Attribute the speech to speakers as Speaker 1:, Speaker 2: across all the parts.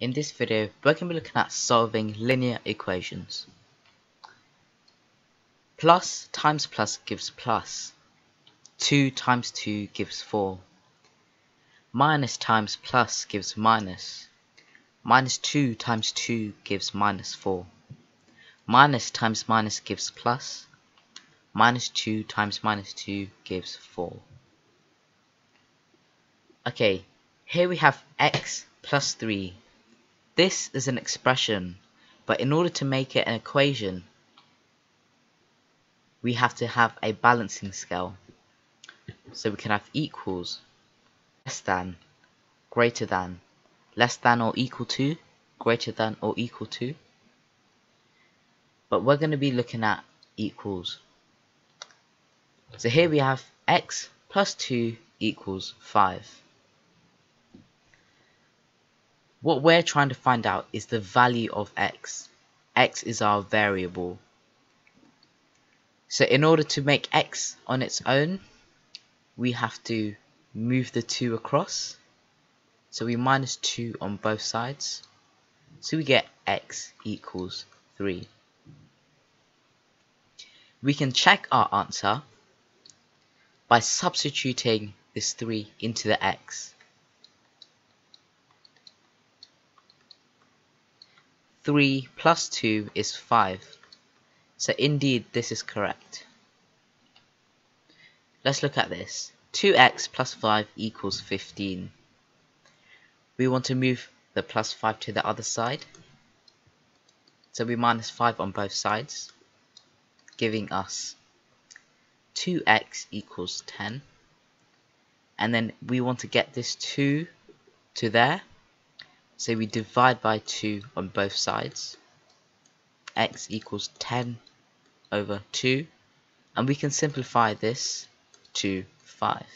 Speaker 1: In this video, we're going to be looking at solving linear equations. Plus times plus gives plus. 2 times 2 gives 4. Minus times plus gives minus. Minus 2 times 2 gives minus 4. Minus times minus gives plus. Minus 2 times minus 2 gives 4. Okay, here we have x plus 3. This is an expression, but in order to make it an equation, we have to have a balancing scale. So we can have equals, less than, greater than, less than or equal to, greater than or equal to. But we're going to be looking at equals. So here we have x plus 2 equals 5. What we're trying to find out is the value of x. x is our variable. So in order to make x on its own, we have to move the 2 across. So we minus 2 on both sides. So we get x equals 3. We can check our answer by substituting this 3 into the x. 3 plus 2 is 5. So indeed this is correct. Let's look at this. 2x plus 5 equals 15. We want to move the plus 5 to the other side. So we minus 5 on both sides, giving us 2x equals 10. And then we want to get this 2 to there. So we divide by 2 on both sides. x equals 10 over 2. And we can simplify this to 5.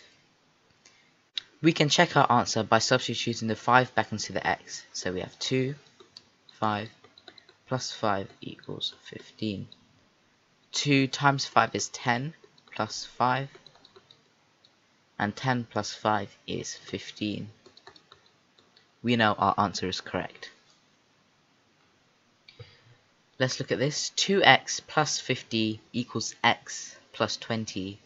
Speaker 1: We can check our answer by substituting the 5 back into the x. So we have 2, 5, plus 5 equals 15. 2 times 5 is 10, plus 5. And 10 plus 5 is 15 we know our answer is correct. Let's look at this. 2x plus 50 equals x plus 20.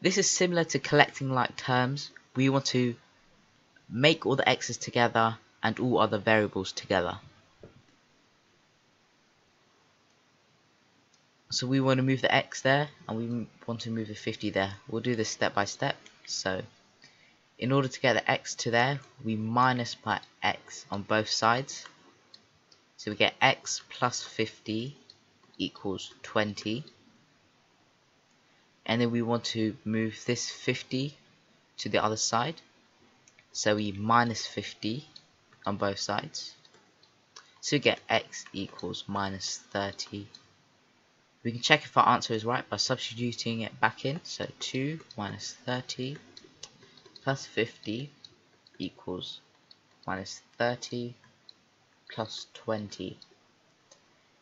Speaker 1: This is similar to collecting like terms. We want to make all the x's together and all other variables together. So we want to move the x there and we want to move the 50 there. We'll do this step by step. So in order to get the x to there, we minus by x on both sides. So we get x plus 50 equals 20. And then we want to move this 50 to the other side. So we minus 50 on both sides. So we get x equals minus 30. We can check if our answer is right by substituting it back in. So 2 minus 30 plus 50 equals minus 30 plus 20.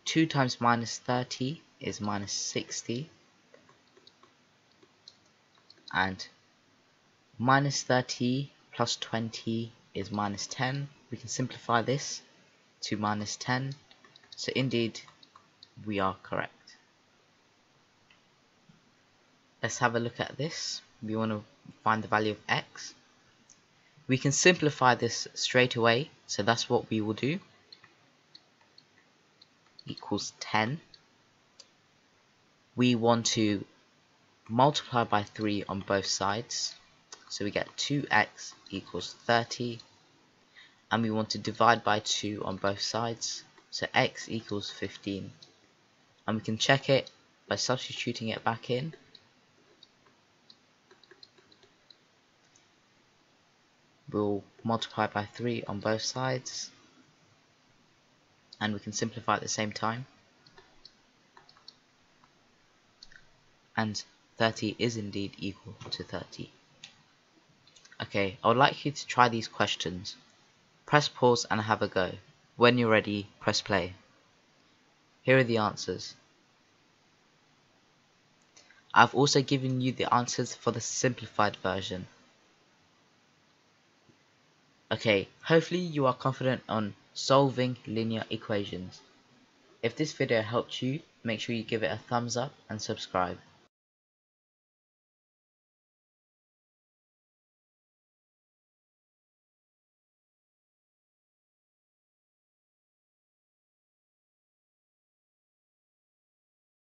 Speaker 1: 2 times minus 30 is minus 60 and minus 30 plus 20 is minus 10. We can simplify this to minus 10. So indeed, we are correct. Let's have a look at this. We want to find the value of x. We can simplify this straight away, so that's what we will do. Equals 10. We want to multiply by 3 on both sides. So we get 2x equals 30. And we want to divide by 2 on both sides. So x equals 15. And we can check it by substituting it back in. We'll multiply by 3 on both sides. And we can simplify at the same time. And 30 is indeed equal to 30 okay I would like you to try these questions. Press pause and have a go. When you're ready press play. Here are the answers. I've also given you the answers for the simplified version Okay, hopefully you are confident on solving linear equations. If this video helped you, make sure you give it a thumbs up and subscribe.